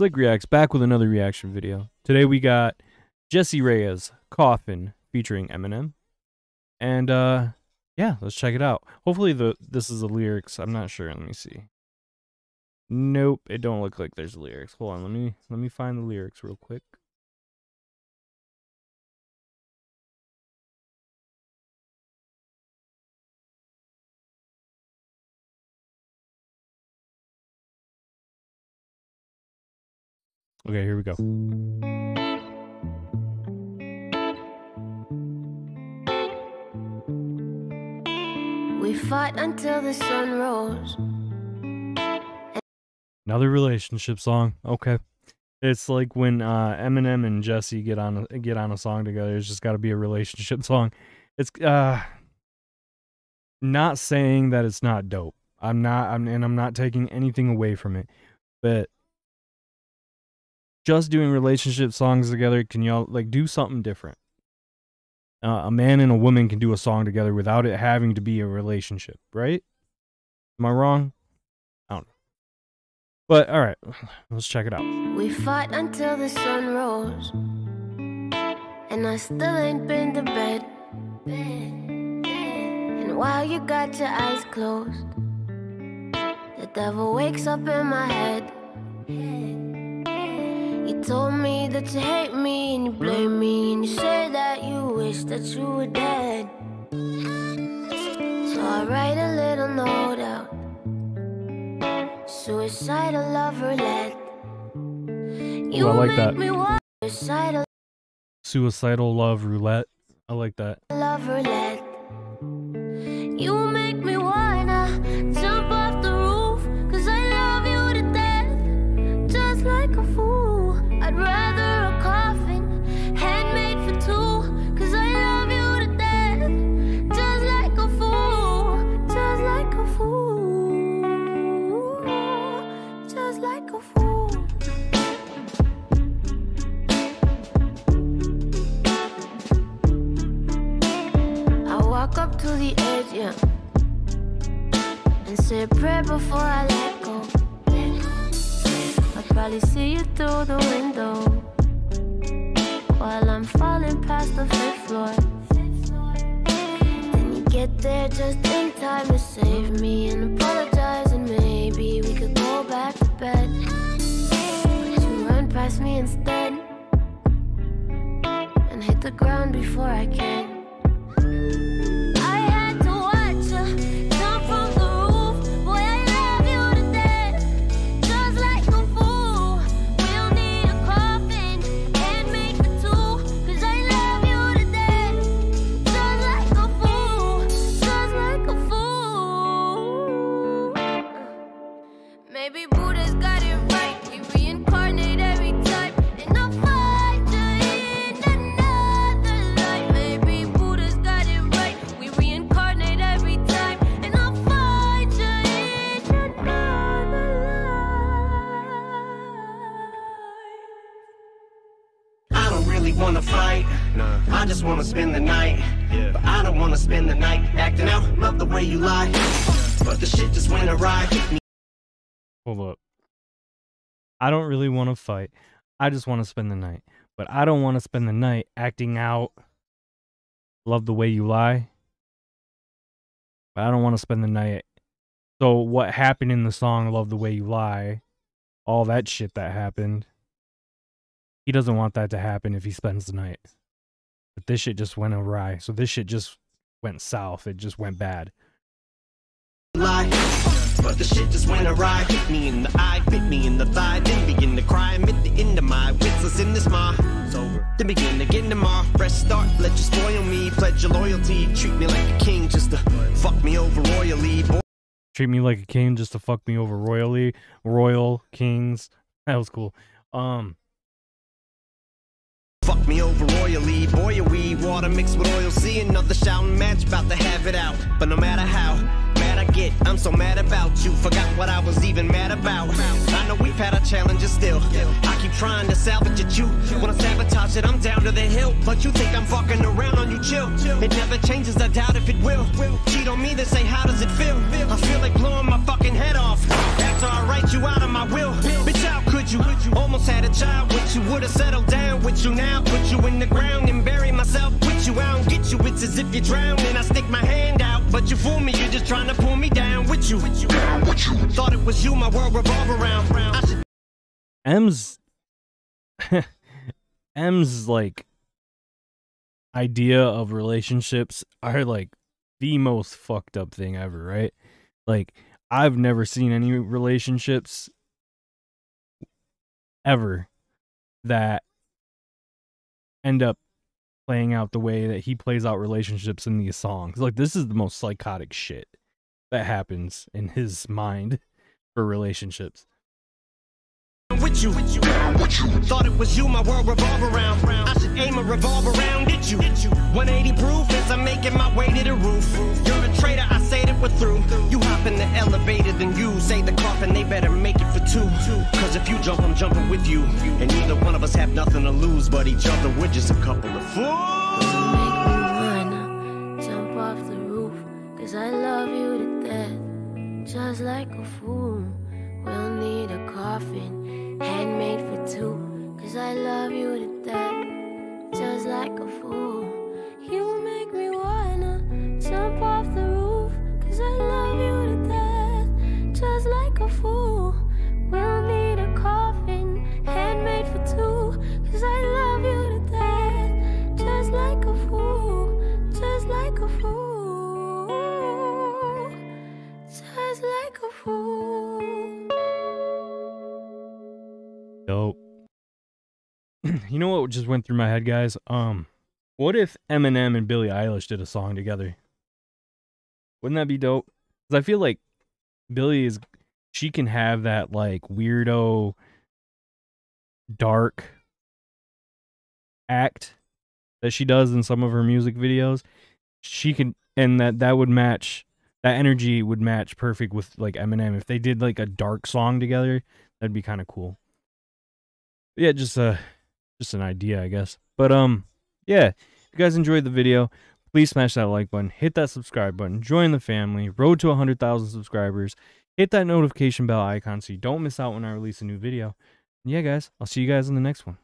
Slick Reacts back with another reaction video. Today we got Jessie Reyez Coffin, featuring Eminem. And uh yeah, let's check it out. Hopefully the this is the lyrics. I'm not sure. Let me see. Nope, it don't look like there's lyrics. Hold on, let me let me find the lyrics real quick. Okay, here we go. We fought until the sun rose. Another relationship song. Okay. It's like when uh, Eminem and Jessie get on a, get on a song together. It's just got to be a relationship song. It's uh not saying that it's not dope. I'm not I'm and I'm not taking anything away from it. But just doing relationship songs together, can y'all like do something different? Uh, a man and a woman can do a song together without it having to be a relationship, right? Am I wrong? I don't know. But all right, let's check it out. We fought until the sun rose. And I still ain't been to bed. And while you got your eyes closed, the devil wakes up in my head. Told me that you hate me and you blame me and you say that you wish that you were dead. So I write a little note out. Suicidal love roulette. You I like make that. me suicidal Suicidal love roulette. I like that. love roulette. You make me a prayer before I let go. I'll probably see you through the window while I'm falling past the fifth floor. Then you get there just in time to save me and apologize, and maybe we could go back to bed. But you run past me instead and hit the ground before I can. Wanna spend the night. But I don't wanna spend the night acting out. Love the way you lie. But the shit just went awry. Hold up. I don't really want to fight. I just want to spend the night. But I don't want to spend the night acting out. Love the way you lie. But I don't want to spend the night. So what happened in the song Love the Way You Lie? All that shit that happened. He doesn't want that to happen if he spends the night. But this shit just went awry. So this shit just went south. It just went bad. But the shit just went awry. Hit me in the eye, bit me in the thigh, then begin to cry. Admit the end of my wits was in this ma. It's over. Then begin again tomorrow. Fresh start, let you spoil me. Pledge your loyalty. Treat me like a king just to fuck me over royally. Boy, treat me like a king just to fuck me over royally royal kings that was cool um Fuck me over royally, boy, a wee water mixed with oil. See another shouting match, about to have it out. But no matter how mad I get, I'm so mad about you. Forgot what I was even mad about. I know we've had our challenges still. I keep trying to salvage it, you wanna sabotage it. I'm down to the hill, but you think I'm fucking around on you, chill. It never changes, I doubt if it will. Cheat on me, then say, How does it feel? Ground and bury myself with you. I don't get you. It's as if you drown and I stick my hand out. But you fool me, you're just trying to pull me down with you. With you. Thought it was you, my world revolve around. I should M's M's like idea of relationships are like the most fucked up thing ever, right? Like I've never seen any relationships ever that end up playing out the way that he plays out relationships in these songs. Like this is the most psychotic shit that happens in his mind for relationships. with you. Thought it was you, my world revolve around. I should aim a revolve around at you. 180 proof as I'm making my way to the roof. You're a traitor, I say that we're through. You hop in the elevator, then you say the coffin, they better make it for two. Jump, I'm jumping with you. And neither one of us have nothing to lose but each other. We're just a couple of fools. You make me wanna jump off the roof. Cause I love you to death. Just like a fool. We'll need a coffin. Handmade for two. Cause I love you to death. Just like a fool. Dope. you know what just went through my head, guys? Um, what if Eminem and Billie Eilish did a song together? Wouldn't that be dope? Because I feel like Billie is, she can have that like weirdo, dark act that she does in some of her music videos. She can, and that that would match. That energy would match perfect with like Eminem. If they did like a dark song together, that'd be kind of cool yeah, just uh just an idea, I guess. But um yeah, if you guys enjoyed the video, please smash that like button, hit that subscribe button, join the family, road to 100,000 subscribers, hit that notification bell icon so you don't miss out when I release a new video. And yeah, guys, I'll see you guys in the next one.